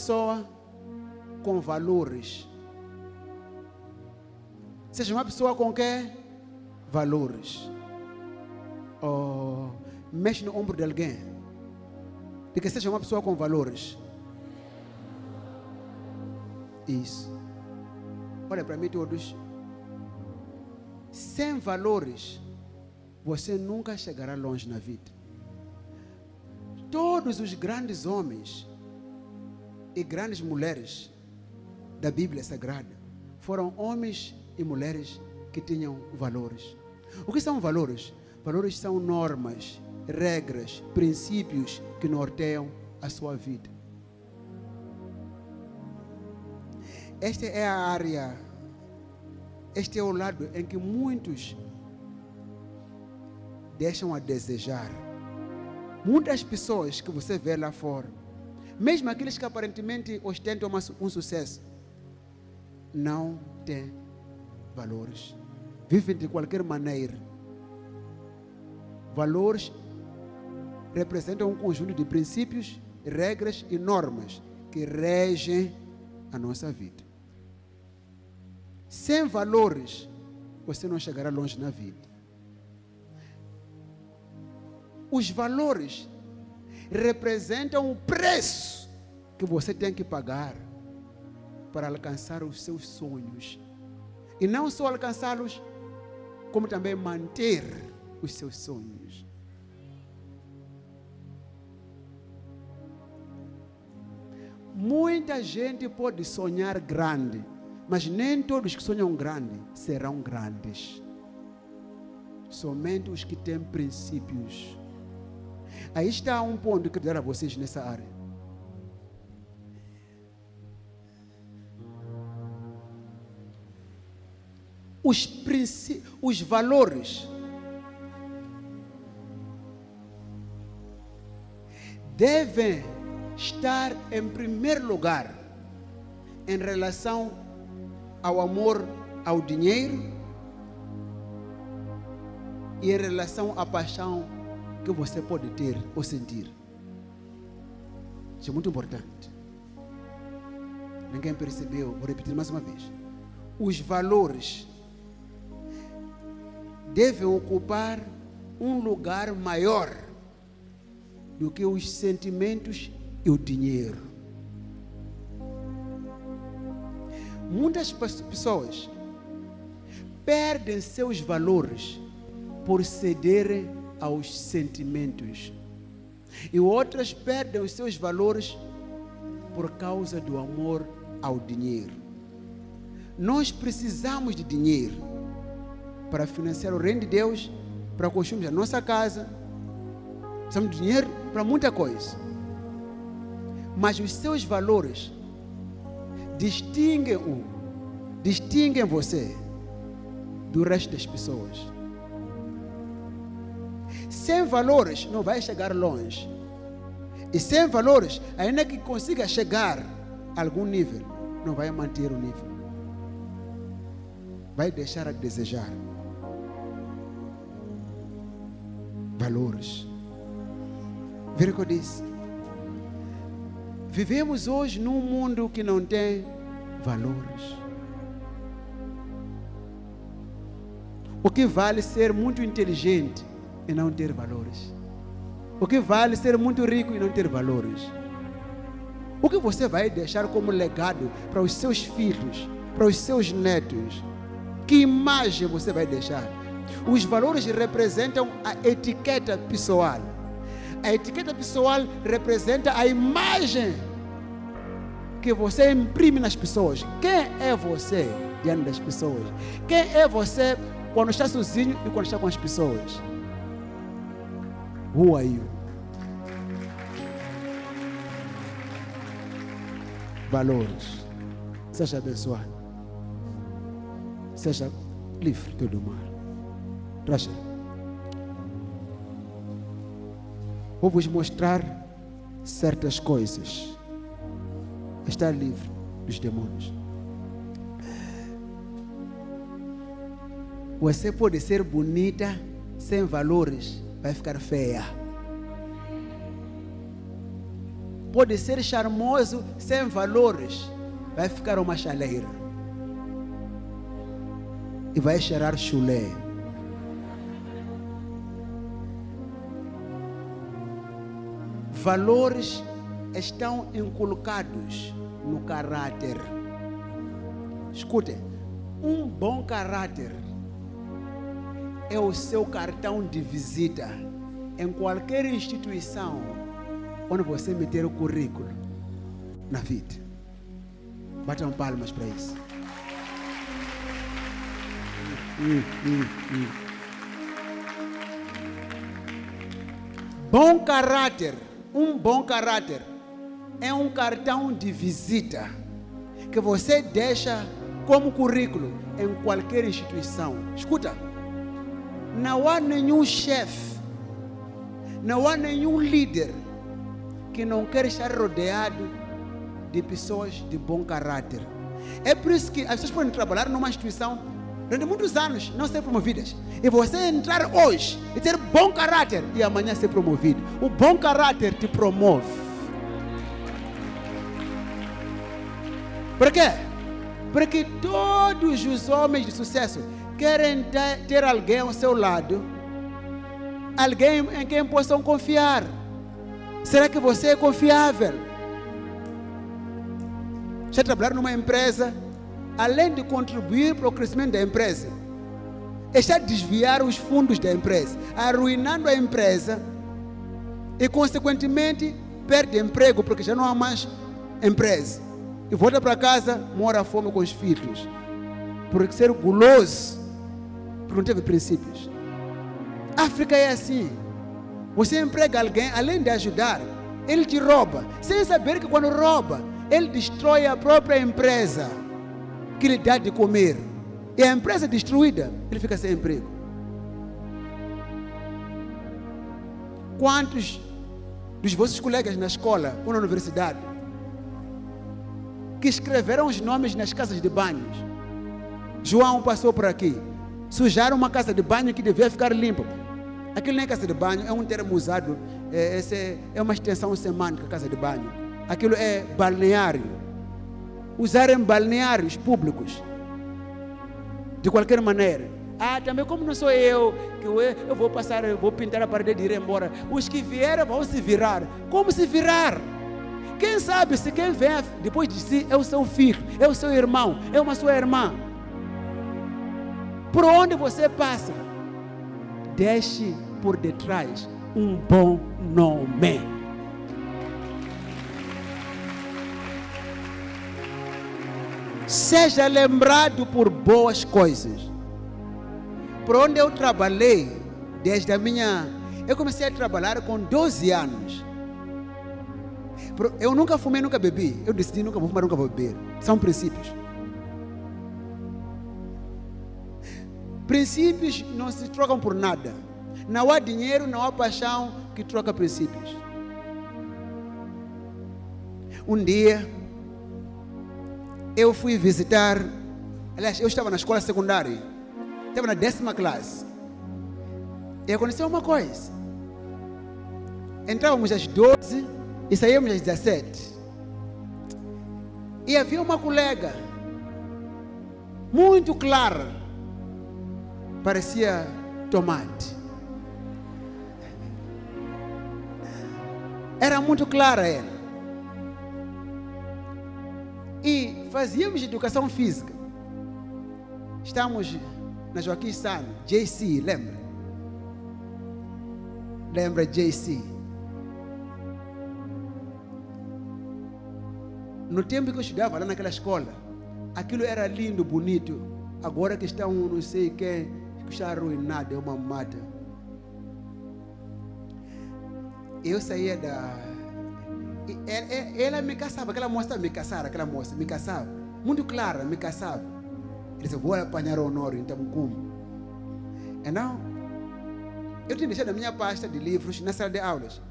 pessoa com valores. Seja uma pessoa com quê? Valores. Oh, mexe no ombro de alguém. De que seja uma pessoa com valores. Isso. Olha para mim todos. Sem valores, você nunca chegará longe na vida. Todos os grandes homens e grandes mulheres da Bíblia Sagrada foram homens e mulheres que tinham valores. O que são valores? Valores são normas, regras, princípios que norteiam a sua vida. Esta é a área, este é o lado em que muitos deixam a desejar. Muitas pessoas que você vê lá fora, mesmo aqueles que aparentemente ostentam um sucesso, não têm valores. Vivem de qualquer maneira. Valores representam um conjunto de princípios, regras e normas que regem a nossa vida. Sem valores, você não chegará longe na vida. Os valores representam o preço que você tem que pagar para alcançar os seus sonhos. E não só alcançá-los, como também manter os seus sonhos. Muita gente pode sonhar grande, mas nem todos que sonham grande serão grandes. Somente os que têm princípios. Aí está um ponto que eu quero dar a vocês nessa área. Os, os valores devem estar em primeiro lugar em relação ao amor ao dinheiro e em relação à paixão que você pode ter ou sentir. Isso é muito importante. Ninguém percebeu, vou repetir mais uma vez. Os valores devem ocupar um lugar maior do que os sentimentos e o dinheiro. Muitas pessoas perdem seus valores por cederem aos sentimentos. E outras perdem os seus valores por causa do amor ao dinheiro. Nós precisamos de dinheiro para financiar o reino de Deus, para construirmos a nossa casa. Precisamos de dinheiro para muita coisa. Mas os seus valores distinguem-o, distinguem você do resto das pessoas. Sem valores não vai chegar longe. E sem valores, ainda que consiga chegar a algum nível, não vai manter o nível. Vai deixar a desejar. Valores. Vira o que eu disse. Vivemos hoje num mundo que não tem valores. O que vale ser muito inteligente e não ter valores? O que vale ser muito rico e não ter valores? O que você vai deixar como legado para os seus filhos, para os seus netos? Que imagem você vai deixar? Os valores representam a etiqueta pessoal. A etiqueta pessoal representa a imagem que você imprime nas pessoas. Quem é você diante das pessoas? Quem é você quando está sozinho e quando está com as pessoas? Who are you? Valores. Seja abençoado. Seja livre todo mal. Racha. Vou vos mostrar certas coisas. Estar livre dos demônios. Você pode ser bonita sem valores, vai ficar feia. pode ser charmoso sem valores, vai ficar uma chaleira. E vai cheirar chulé. Valores estão inculcados no caráter. Escute, um bom caráter é o seu cartão de visita em qualquer instituição onde você meter o currículo na vida. Batam palmas para isso. Hum, hum, hum. Bom caráter, um bom caráter é um cartão de visita que você deixa como currículo em qualquer instituição. Escuta, não há nenhum chefe, não há nenhum líder que não quer estar rodeado de pessoas de bom caráter. É por isso que as pessoas podem trabalhar numa instituição durante muitos anos, não ser promovidas. E você entrar hoje e ter bom caráter e amanhã ser promovido. O bom caráter te promove. Por quê? Porque todos os homens de sucesso querem ter alguém ao seu lado, alguém em quem possam confiar. Será que você é confiável? Já trabalhar numa empresa, além de contribuir para o crescimento da empresa, está a desviar os fundos da empresa, arruinando a empresa e, consequentemente, perde emprego porque já não há mais empresa. E volta para casa, mora a fome com os filhos. Porque ser guloso, porque não teve princípios. África é assim. Você emprega alguém, além de ajudar, ele te rouba, sem saber que quando rouba, ele destrói a própria empresa que lhe dá de comer. E a empresa destruída, ele fica sem emprego. Quantos dos vossos colegas na escola ou na universidade que escreveram os nomes nas casas de banhos? João passou por aqui. Sujaram uma casa de banho que devia ficar limpa. Aquilo nem é casa de banho, é um termo usado, é, esse é uma extensão semântica, casa de banho. Aquilo é balneário. Usarem balneários públicos. De qualquer maneira. Ah, também como não sou eu, que eu, eu vou passar, eu vou pintar a parede e ir embora. Os que vieram vão se virar. Como se virar? Quem sabe se quem vem depois de si é o seu filho, é o seu irmão, é uma sua irmã. Por onde você passa, deixe por detrás um bom nome. Seja lembrado por boas coisas. Por onde eu trabalhei, desde a minha. Eu comecei a trabalhar com 12 anos. Eu nunca fumei, nunca bebi. Eu decidi nunca vou fumar, nunca vou beber. São princípios. Princípios não se trocam por nada. Não há dinheiro, não há paixão que troca princípios. Um dia, eu fui visitar. Aliás, eu estava na escola secundária. Estava na décima classe. E aconteceu uma coisa. Entrávamos às 12 e saíamos às 17. E havia uma colega, muito clara, parecia tomate. Era muito clara ela. E fazíamos educação física. Estamos na Joaquim Sano, JC, lembra? Lembra JC? No tempo que eu estudava lá naquela escola, aquilo era lindo, bonito. Agora que está um não sei quem, que está arruinado, é uma mata. Eu saía da. Ela, ela me caçava, aquela moça me caçava, aquela moça me caçava. Muito clara, me caçava. Ele disse, vou apanhar o Honório, então como? Então, eu tinha deixado a minha pasta de livros na sala de aulas.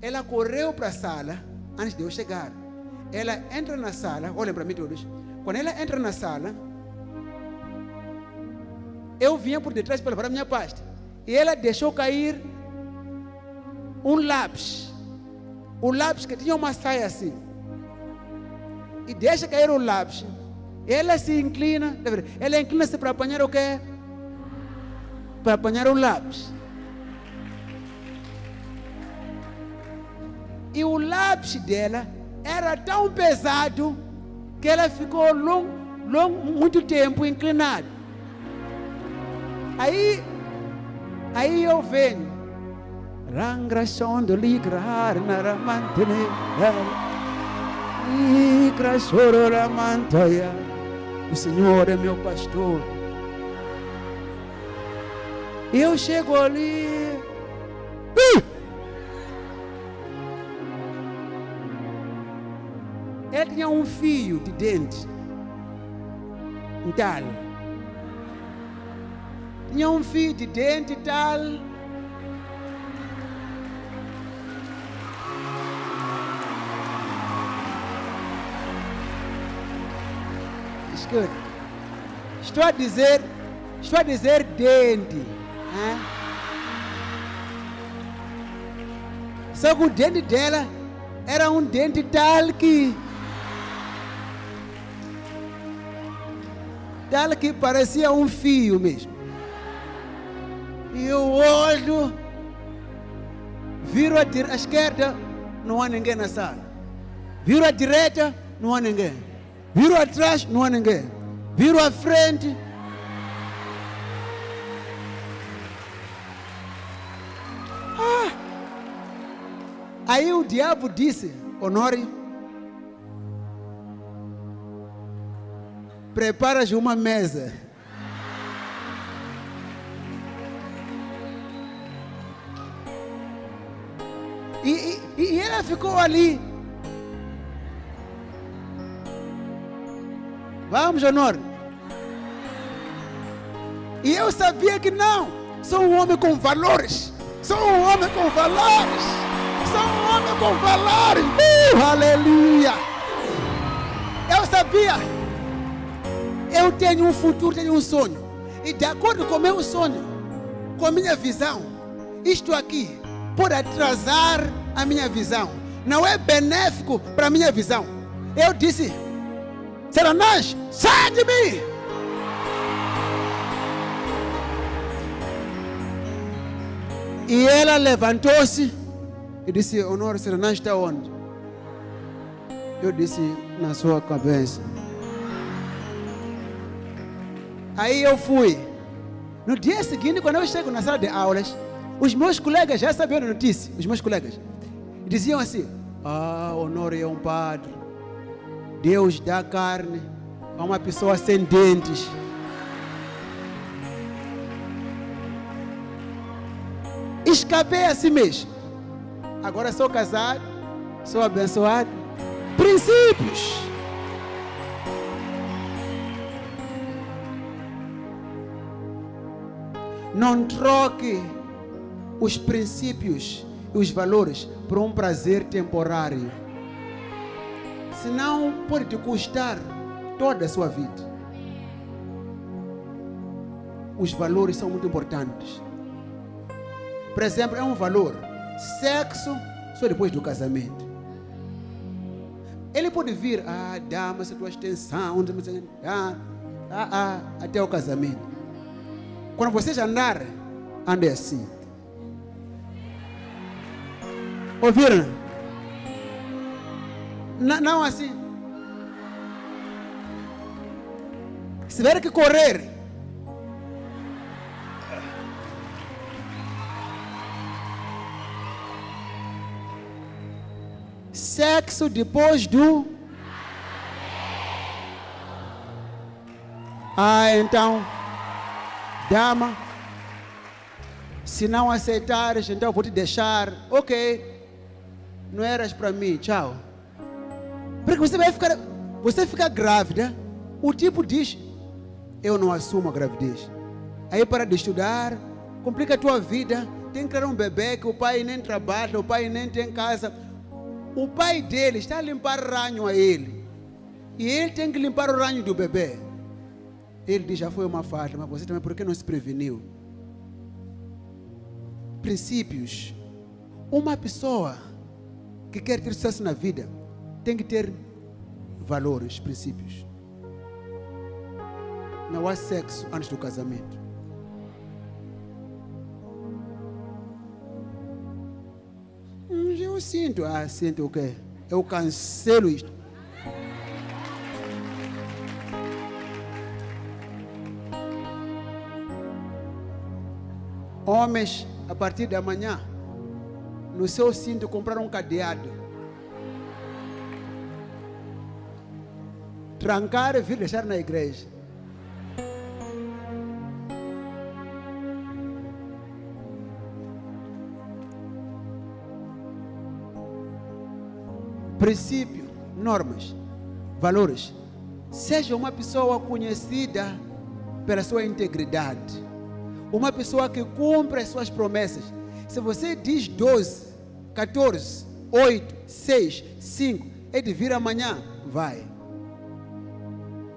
Ela correu para a sala antes de eu chegar. Ela entra na sala, olhem para mim todos. Quando ela entra na sala, eu vinha por detrás para levar a minha pasta. E ela deixou cair um lápis O lápis que tinha uma saia assim. E deixa cair o lápis. Ela se inclina. Ela inclina-se para apanhar o quê? Para apanhar o lápis. E o lápis dela era tão pesado que ela ficou long, long, muito tempo inclinada. Aí, aí eu venho. Rangração ligrar na mantene. Ligra chorora mantoia. O Senhor é meu pastor. Eu chego ali. Ela tinha um fio de dente. Um tal. Fio de dente tal. Escuta. Estou a dizer, estou a dizer dente. Hein? Só que o dente dela era um dente tal que Dela que parecia um fio mesmo. E eu olho, viro à, esquerda, não há ninguém na sala. Viro à direita, não há ninguém. Viro atrás, não há ninguém. Viro à frente. Ah. Aí o diabo disse, Honore, preparas uma mesa. E, e, e ela ficou ali. Vamos, Honor. E eu sabia que não. Sou um homem com valores. Sou um homem com valores. Sou um homem com valores. Uh, aleluia. Eu sabia eu tenho um futuro, tenho um sonho. E de acordo com o meu sonho, com a minha visão, isto aqui pode atrasar a minha visão. Não é benéfico para a minha visão. Eu disse, Satanás, sai de mim! E ela levantou-se e disse, Honor, Satanás está onde? Eu disse, na sua cabeça. Aí eu fui. No dia seguinte, quando eu chego na sala de aulas, os meus colegas já sabiam a notícia, os meus colegas. Diziam assim: Ah, Honório é um padre. Deus dá carne a uma pessoa sem dentes. Escapei a si mesmo. Agora sou casado, sou abençoado. Princípios. Não troque os princípios e os valores por um prazer temporário. Senão pode te custar toda a sua vida. Os valores são muito importantes. Por exemplo, é um valor. Sexo só depois do casamento. Ele pode vir, ah, dá-me essa tua extensão, ah, ah, ah, até o casamento. Quando vocês andarem, andem assim. Ouviram? Não, não assim. Se tiver que correr, sexo depois do. Ah, então. Dama, se não aceitares, então vou te deixar. Ok, não eras para mim, tchau. Porque você vai ficar, você fica grávida, o tipo diz, eu não assumo a gravidez. Aí para de estudar, complica a tua vida, tem que criar um bebê que o pai nem trabalha, o pai nem tem casa. O pai dele está a limpar ranho a ele. E ele tem que limpar o ranho do bebê. Ele diz: já foi uma falha, mas você também, por que não se preveniu? Princípios. Uma pessoa que quer ter sucesso na vida tem que ter valores, princípios. Não há sexo antes do casamento. Hum, Eu sinto, ah, sinto o quê? Eu cancelo isto. Homens, a partir de amanhã, no seu cinto compraram um cadeado. Trancar e vir deixar na igreja. Princípio, normas, valores. Seja uma pessoa conhecida pela sua integridade. Uma pessoa que cumpre as suas promessas. Se você diz 12, 14, 8, 6, 5, é de vir amanhã, vai.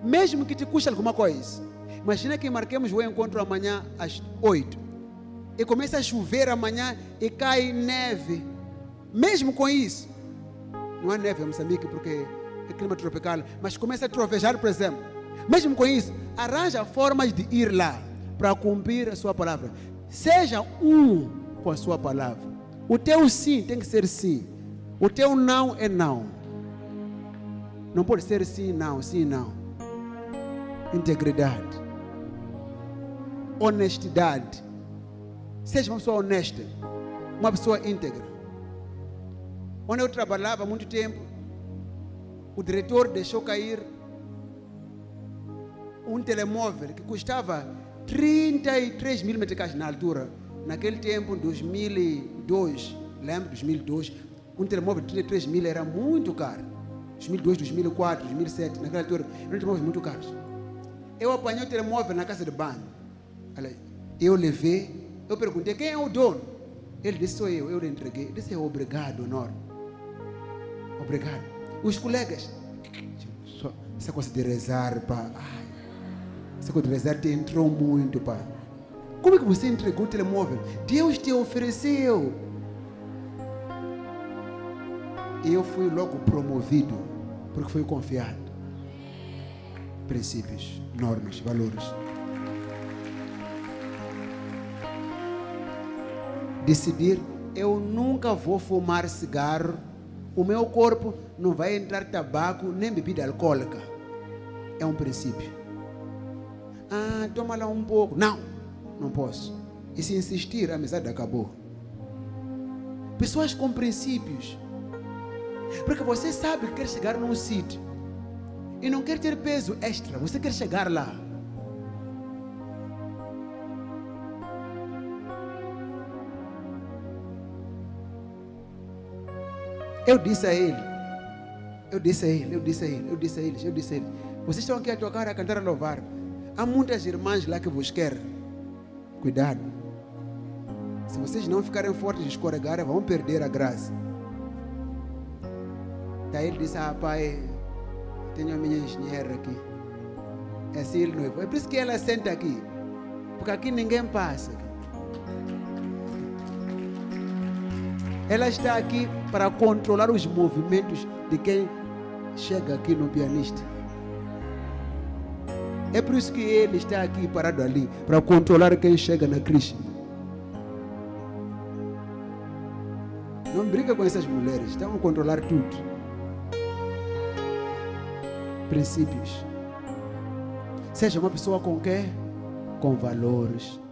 Mesmo que te custe alguma coisa. Imagina que marquemos o encontro amanhã às 8. E começa a chover amanhã e cai neve. Mesmo com isso, não há neve em Moçambique porque é clima tropical, mas começa a trovejar, por exemplo. Mesmo com isso, arranja formas de ir lá para cumprir a sua palavra. Seja um com a sua palavra. O teu sim tem que ser sim. O teu não é não. Não pode ser sim, não, sim, não. Integridade. Honestidade. Seja uma pessoa honesta. Uma pessoa íntegra. Onde eu trabalhava há muito tempo, o diretor deixou cair um telemóvel que custava 33 mil meticais na altura. Naquele tempo, em 2002, lembro, 2002, um telemóvel de 33 mil era muito caro. 2002, 2004, 2007, naquela altura, eram telemóveis muito caros. Eu apanhei o telemóvel na casa de banho. Eu levei, eu perguntei, quem é o dono? Ele disse, sou eu, eu lhe entreguei. Ele disse, obrigado, honor. Obrigado. Os colegas, essa coisa de rezar, pá. Ai, essa rezar te entrou muito, pá. Como é que você entregou o telemóvel? Deus te ofereceu. Eu fui logo promovido, porque fui confiado. Princípios, normas, valores. Decidir, eu nunca vou fumar cigarro o meu corpo não vai entrar tabaco nem bebida alcoólica. É um princípio. Ah, toma lá um pouco. Não, não posso. E se insistir, a amizade acabou. Pessoas com princípios. Porque você sabe que quer chegar num sítio e não quer ter peso extra, você quer chegar lá. Eu disse a ele, eu disse a ele, eu disse a ele, eu disse a eles, eu disse a ele. Vocês estão aqui a tocar, a cantar, a louvar. Há muitas irmãs lá que vos querem. Cuidado. Se vocês não ficarem fortes e escorregarem, vão perder a graça. Daí ele disse, ah pai, tenho a minha engenheira aqui. É assim ele noivo. É por isso que ela senta aqui. Porque aqui ninguém passa. Ela está aqui para controlar os movimentos de quem chega aqui no pianista. É por isso que ele está aqui parado ali, para controlar quem chega na Cristo. Não briga com essas mulheres, estão a controlar tudo. Princípios. Seja uma pessoa com quê? Com valores